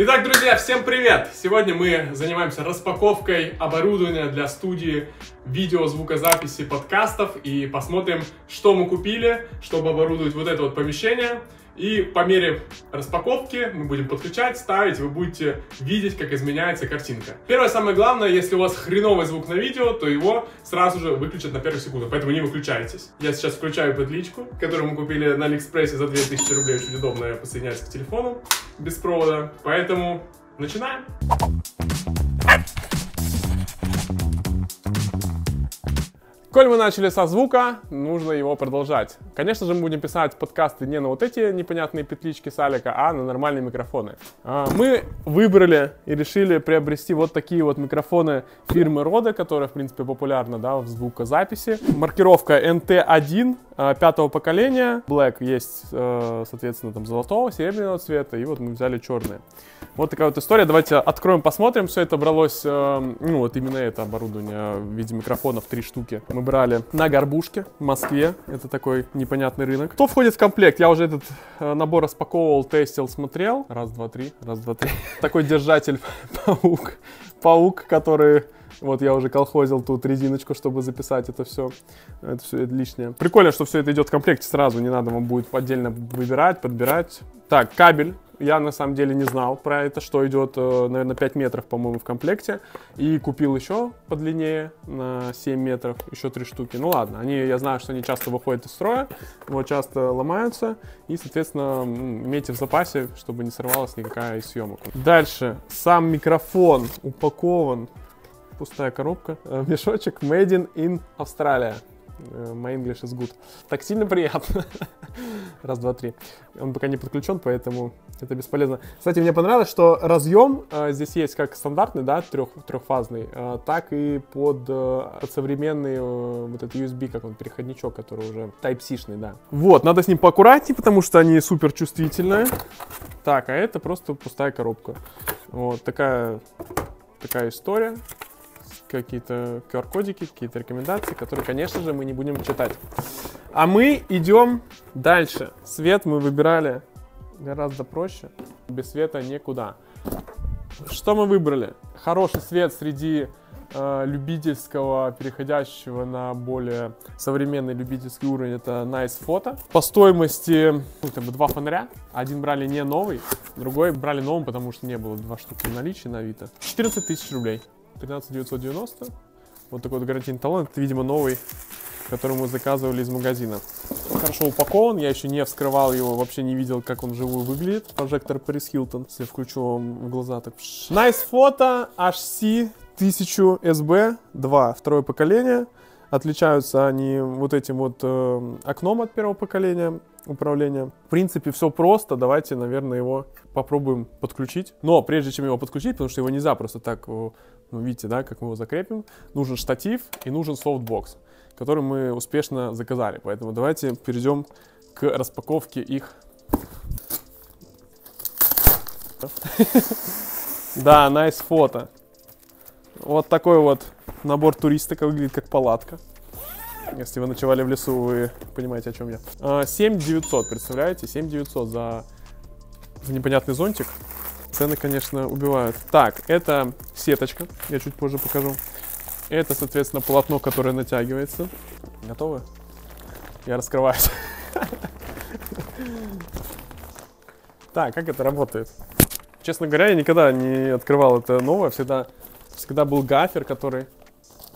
Итак, друзья, всем привет! Сегодня мы занимаемся распаковкой оборудования для студии видео, звукозаписи, подкастов и посмотрим, что мы купили, чтобы оборудовать вот это вот помещение. И по мере распаковки мы будем подключать, ставить, вы будете видеть, как изменяется картинка. Первое, самое главное, если у вас хреновый звук на видео, то его сразу же выключат на первую секунду, поэтому не выключайтесь. Я сейчас включаю петличку, которую мы купили на Алиэкспрессе за 2000 рублей, очень удобно подсоединяется к телефону без провода. Поэтому начинаем. Коль мы начали со звука, нужно его продолжать. Конечно же, мы будем писать подкасты не на вот эти непонятные петлички Салика, а на нормальные микрофоны. А, мы выбрали и решили приобрести вот такие вот микрофоны фирмы Rode, которая, в принципе, популярна да, в звукозаписи. Маркировка NT1 а, пятого поколения. Black есть, э, соответственно, там золотого, серебряного цвета, и вот мы взяли черные. Вот такая вот история. Давайте откроем, посмотрим. Все это бралось, э, ну вот именно это оборудование в виде микрофонов, три штуки. Мы брали на Горбушке в Москве. Это такой непонятный рынок. Что входит в комплект? Я уже этот э, набор распаковывал, тестил, смотрел. Раз, два, три. Раз, два, три. Такой держатель паук. Паук, который вот я уже колхозил тут резиночку, чтобы записать это все. Это все лишнее. Прикольно, что все это идет в комплекте сразу. Не надо вам будет отдельно выбирать, подбирать. Так, кабель я на самом деле не знал про это, что идет, э, наверное, 5 метров, по-моему, в комплекте. И купил еще подлиннее на 7 метров, еще 3 штуки. Ну ладно, они, я знаю, что они часто выходят из строя, вот часто ломаются. И, соответственно, имейте в запасе, чтобы не сорвалась никакая из съемок. Дальше, сам микрофон упакован пустая коробка, э, мешочек Made in Australia. Э, my English is good. Так сильно приятно. Раз, два, три. Он пока не подключен, поэтому это бесполезно. Кстати, мне понравилось, что разъем э, здесь есть как стандартный, да, трех, трехфазный, э, так и под, э, современный э, вот этот USB, как он, переходничок, который уже Type-C-шный, да. Вот, надо с ним поаккуратнее, потому что они супер чувствительные. Так, а это просто пустая коробка. Вот такая, такая история какие-то QR-кодики, какие-то рекомендации, которые, конечно же, мы не будем читать. А мы идем дальше. Свет мы выбирали гораздо проще. Без света никуда. Что мы выбрали? Хороший свет среди э, любительского, переходящего на более современный любительский уровень, это Nice Photo. По стоимости, ну, как два фонаря. Один брали не новый, другой брали новым, потому что не было два штуки в наличии на Авито. 14 тысяч рублей. 13990. Вот такой вот гарантийный талон. Это, видимо, новый, который мы заказывали из магазина. Хорошо упакован. Я еще не вскрывал его, вообще не видел, как он живую выглядит. Прожектор Paris Hilton. Если я включу вам в глаза, так... Nice фото HC 1000 SB 2. Второе поколение. Отличаются они вот этим вот э, окном от первого поколения управления. В принципе, все просто. Давайте, наверное, его попробуем подключить. Но прежде чем его подключить, потому что его нельзя просто так ну, видите, да, как мы его закрепим. Нужен штатив и нужен софтбокс, который мы успешно заказали. Поэтому давайте перейдем к распаковке их. Да, NiceFoto. Вот такой вот набор туриста, выглядит как палатка. Если вы ночевали в лесу, вы понимаете, о чем я. 7 900, представляете? 7 900 за непонятный зонтик. Цены, конечно, убивают. Так, это сеточка, я чуть позже покажу. Это, соответственно, полотно, которое натягивается. Готовы? Я раскрываюсь. Так, как это работает? Честно говоря, я никогда не открывал это новое. Всегда, всегда был гафер, который,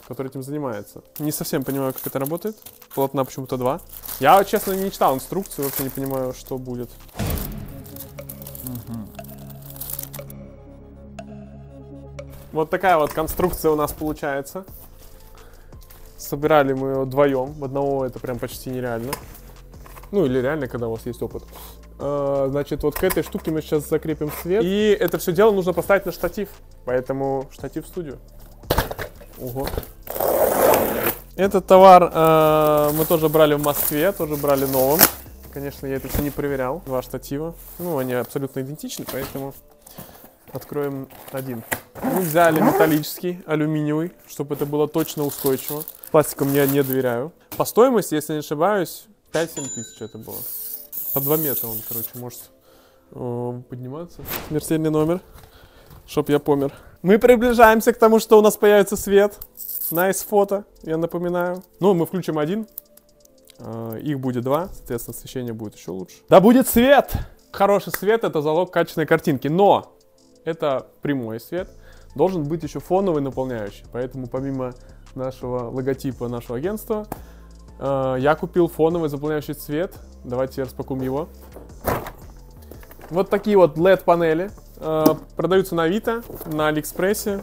который этим занимается. Не совсем понимаю, как это работает. Полотна почему-то два. Я, честно, не читал инструкцию, вообще не понимаю, что будет. Вот такая вот конструкция у нас получается. Собирали мы ее вдвоем. Одного это прям почти нереально. Ну или реально, когда у вас есть опыт. А, значит, вот к этой штуке мы сейчас закрепим свет. И это все дело нужно поставить на штатив. Поэтому штатив в студию. Ого. Этот товар э, мы тоже брали в Москве, тоже брали новым. Конечно, я это все не проверял. Два штатива. Ну, они абсолютно идентичны, поэтому откроем один. Мы взяли металлический, алюминиевый, чтобы это было точно устойчиво. Пластиком я не доверяю. По стоимости, если не ошибаюсь, 5-7 тысяч это было. По 2 метра он, короче, может э, подниматься. Смертельный номер. чтоб я помер. Мы приближаемся к тому, что у нас появится свет. Nice фото, я напоминаю. Ну, мы включим один. Э, их будет два, соответственно, освещение будет еще лучше. Да будет свет! Хороший свет это залог качественной картинки, но это прямой свет. Должен быть еще фоновый наполняющий. Поэтому помимо нашего логотипа нашего агентства, э, я купил фоновый заполняющий цвет. Давайте распакуем его. Вот такие вот LED панели. Э, продаются на Авито, на Алиэкспрессе,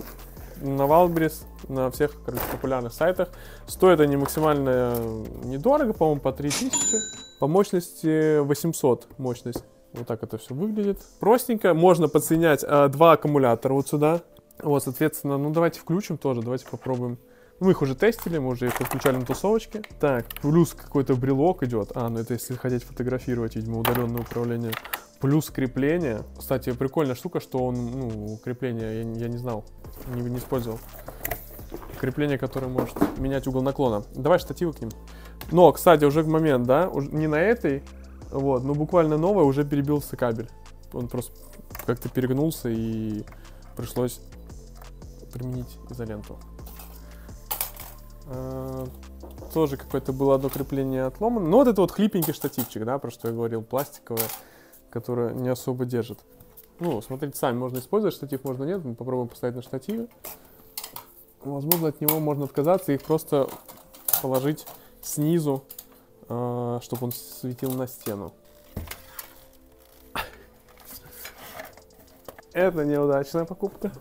на Wildberries, на всех короче, популярных сайтах. Стоят они максимально недорого, по-моему, по 3000. По мощности 800 мощность. Вот так это все выглядит. Простенько. Можно подсоединять э, два аккумулятора вот сюда. Вот, соответственно, ну давайте включим тоже, давайте попробуем. Мы их уже тестили, мы уже их подключали на тусовочке. Так, плюс какой-то брелок идет. А, ну это если хотеть фотографировать, видимо, удаленное управление. Плюс крепление. Кстати, прикольная штука, что он, ну, крепление, я, я не знал, не, не использовал. Крепление, которое может менять угол наклона. Давай штативы к ним. Но, кстати, уже в момент, да, не на этой, вот, но буквально новое уже перебился кабель. Он просто как-то перегнулся и пришлось применить изоленту. А, тоже какое-то было одно крепление отломано. Но вот это вот хлипенький штативчик, да, про что я говорил, пластиковое, которое не особо держит. Ну, смотрите сами, можно использовать штатив, можно нет. Мы попробуем поставить на штативе. Возможно, от него можно отказаться и их просто положить снизу, чтобы он светил на стену. Это неудачная покупка.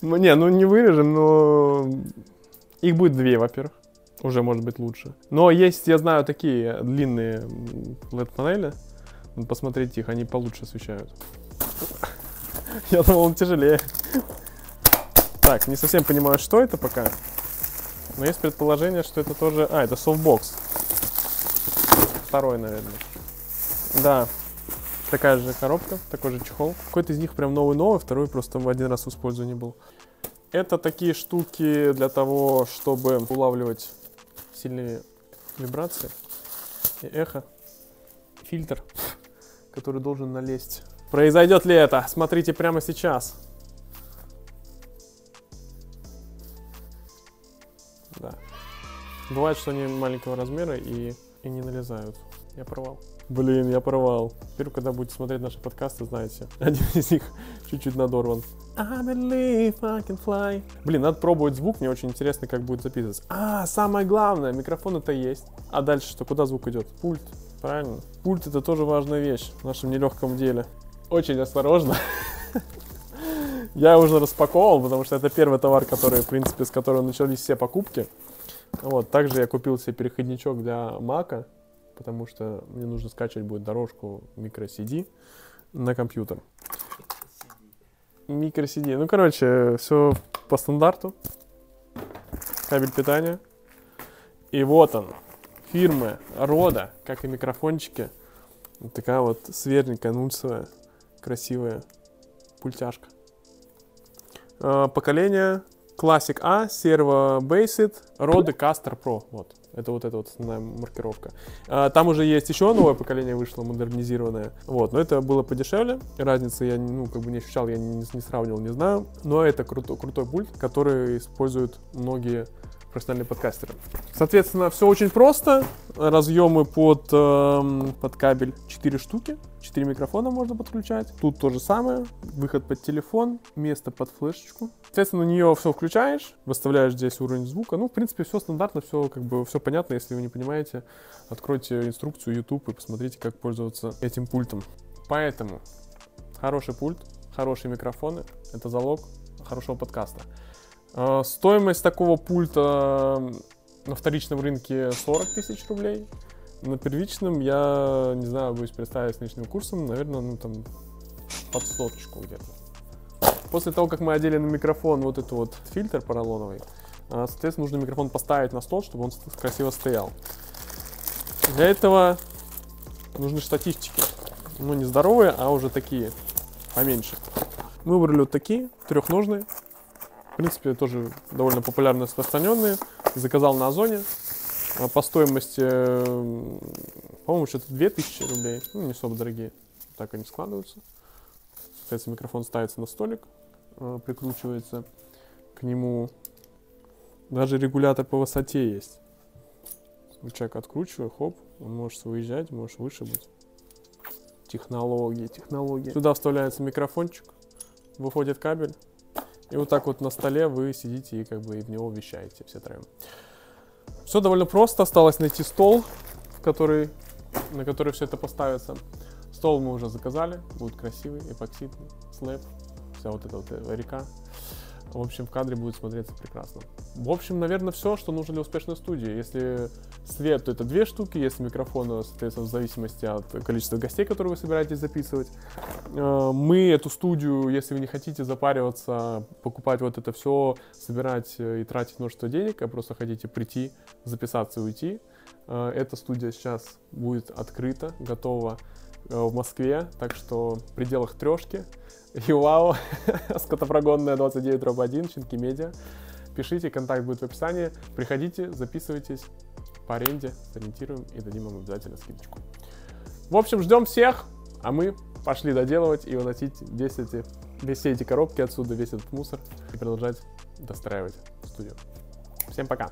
Ну, не, ну не вырежем, но их будет две, во-первых. Уже может быть лучше. Но есть, я знаю, такие длинные LED-панели. Посмотрите их, они получше освещают. Я думал, он тяжелее. Так, не совсем понимаю, что это пока. Но есть предположение, что это тоже... А, это софтбокс. Второй, наверное. Да, такая же коробка, такой же чехол. Какой-то из них прям новый-новый, второй просто в один раз в использовании был. Это такие штуки для того, чтобы улавливать сильные вибрации и эхо. Фильтр, который должен налезть. Произойдет ли это? Смотрите прямо сейчас. Бывает, что они маленького размера и, и не налезают. Я порвал. Блин, я порвал. Теперь, когда будете смотреть наши подкасты, знаете, один из них чуть-чуть надорван. I believe I can fly. Блин, надо пробовать звук, мне очень интересно, как будет записываться. А, самое главное, микрофон это есть. А дальше что, куда звук идет? Пульт, правильно. Пульт это тоже важная вещь в нашем нелегком деле. Очень осторожно. Я уже распаковал, потому что это первый товар, который, в принципе, с которого начались все покупки. Вот, также я купил себе переходничок для Мака потому что мне нужно скачивать будет дорожку microCD на компьютер. MicroCD. Ну, короче, все по стандарту. Кабель питания. И вот он. Фирмы Рода, как и микрофончики. Вот такая вот сверненькая, нульцевая, красивая пультяшка. А, поколение Classic A, Servo Basic, Rode Caster Pro. Вот. Это вот эта вот основная маркировка. А, там уже есть еще новое поколение вышло, модернизированное. Вот, но это было подешевле. Разницы я ну, как бы не ощущал, я не, не сравнивал, не знаю. Но это круто, крутой пульт, который используют многие профессиональные подкастеры. Соответственно, все очень просто. Разъемы под, э, под кабель 4 штуки. 4 микрофона можно подключать. Тут то же самое. Выход под телефон, место под флешечку. Соответственно, на нее все включаешь, выставляешь здесь уровень звука. Ну, в принципе, все стандартно, все как бы все понятно. Если вы не понимаете, откройте инструкцию YouTube и посмотрите, как пользоваться этим пультом. Поэтому хороший пульт, хорошие микрофоны — это залог хорошего подкаста. А, стоимость такого пульта на вторичном рынке 40 тысяч рублей. На первичном я, не знаю, боюсь представить с нынешним курсом, наверное, ну там под соточку где-то. После того, как мы одели на микрофон вот этот вот фильтр поролоновый, а, соответственно, нужно микрофон поставить на стол, чтобы он красиво стоял. Для этого нужны штативчики. Ну, не здоровые, а уже такие, поменьше. Мы выбрали вот такие, трехножные. В принципе, тоже довольно популярно распространенные. Заказал на Озоне. А по стоимости, по-моему, что-то 2000 рублей. Ну, не особо дорогие. Так они складываются. Получается, микрофон ставится на столик, э, прикручивается к нему. Даже регулятор по высоте есть. Рычаг откручиваю, хоп, он может выезжать, может выше быть. Технологии, технологии. Сюда вставляется микрофончик, выходит кабель. И вот так вот на столе вы сидите и как бы и в него вещаете все троем. Все довольно просто, осталось найти стол, который, на который все это поставится. Стол мы уже заказали, будет красивый, эпоксидный, слэп, вся вот эта вот э, река. В общем, в кадре будет смотреться прекрасно. В общем, наверное, все, что нужно для успешной студии. Если свет, то это две штуки, если микрофон, соответственно, в зависимости от количества гостей, которые вы собираетесь записывать. Э, мы эту студию, если вы не хотите запариваться, покупать вот это все, собирать э, и тратить множество денег, а просто хотите прийти, записаться и уйти, э, эта студия сейчас будет открыта, готова в Москве, так что в пределах трешки. ЮАО, скотопрогонная 29 дробь 1, Щенки Медиа. Пишите, контакт будет в описании. Приходите, записывайтесь по аренде, сориентируем и дадим вам обязательно скидочку. В общем, ждем всех, а мы пошли доделывать и выносить весь эти, весь все эти коробки отсюда, весь этот мусор и продолжать достраивать студию. Всем пока!